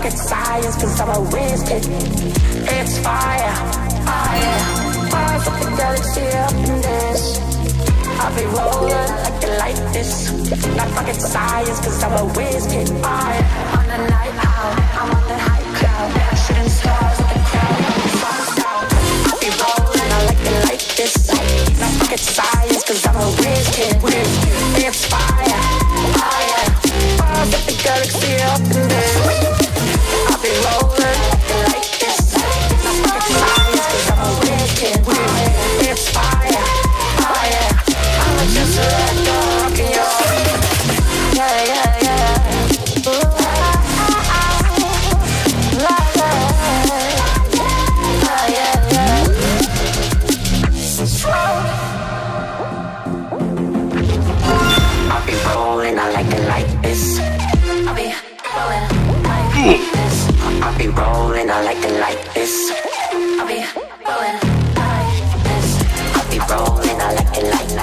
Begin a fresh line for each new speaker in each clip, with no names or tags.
rocket science, cause I'm a whiz kid. It's fire, fire, fire for the galaxy up in this. I'll be rolling like it like this. Not rocket science, cause I'm a whiz kid. Fire, on the night out, I'm on the high cloud, shooting stars at the crowd. I'll be rolling, I like it like this.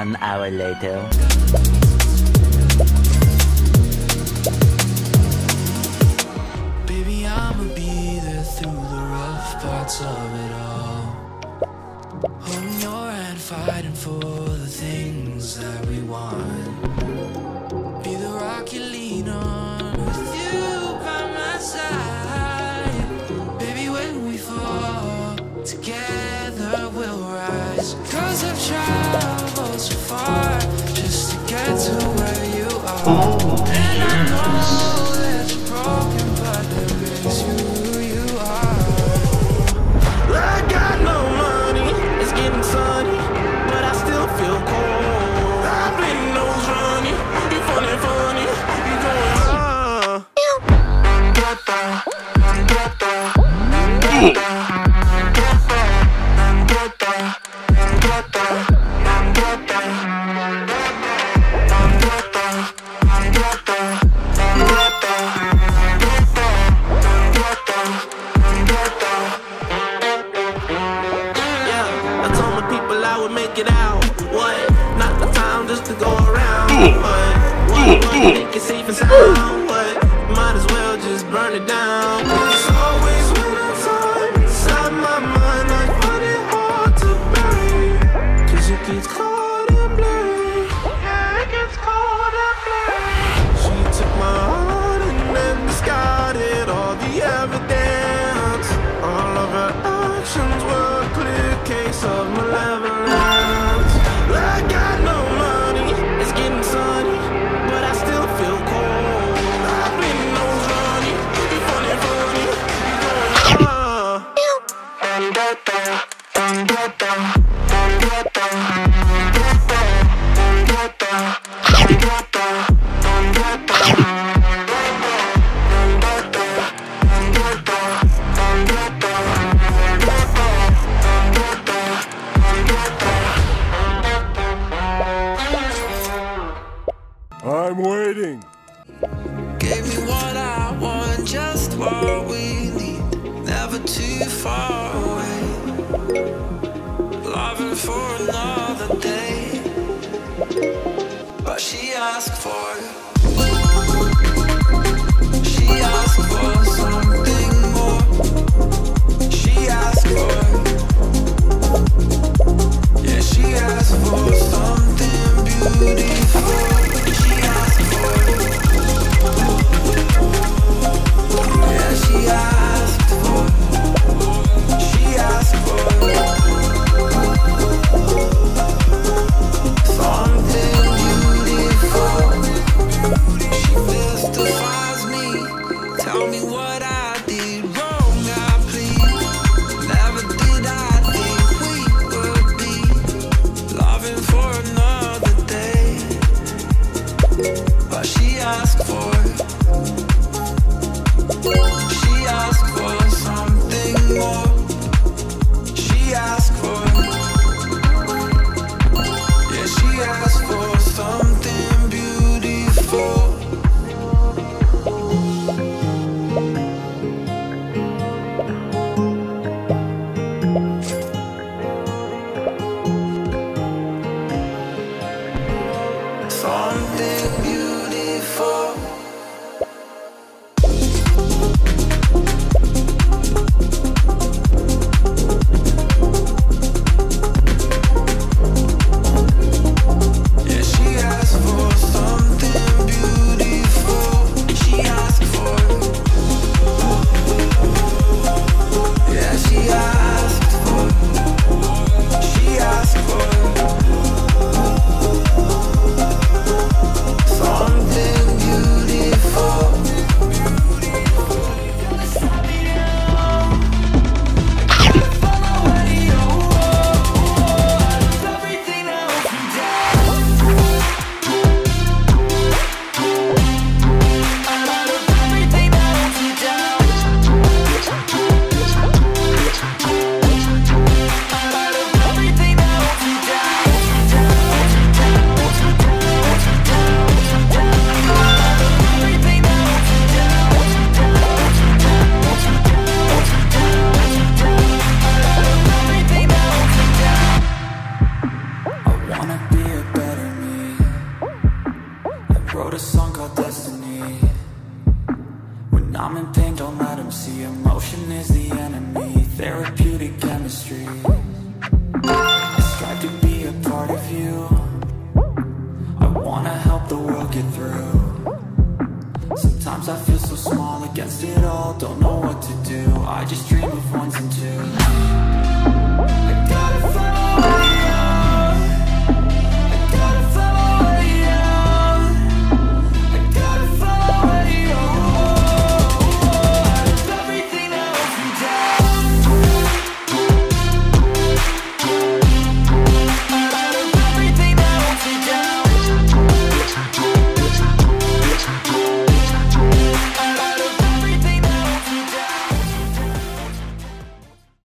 One hour later.
Baby, I'ma be there through the rough parts of it all. Holding your hand, fighting for the things that we want. 哦。it's safe and sound. All we need, never too far away. Loving for another day, but she asked for. something beautiful. it
all, don't know what to do. I just dream of one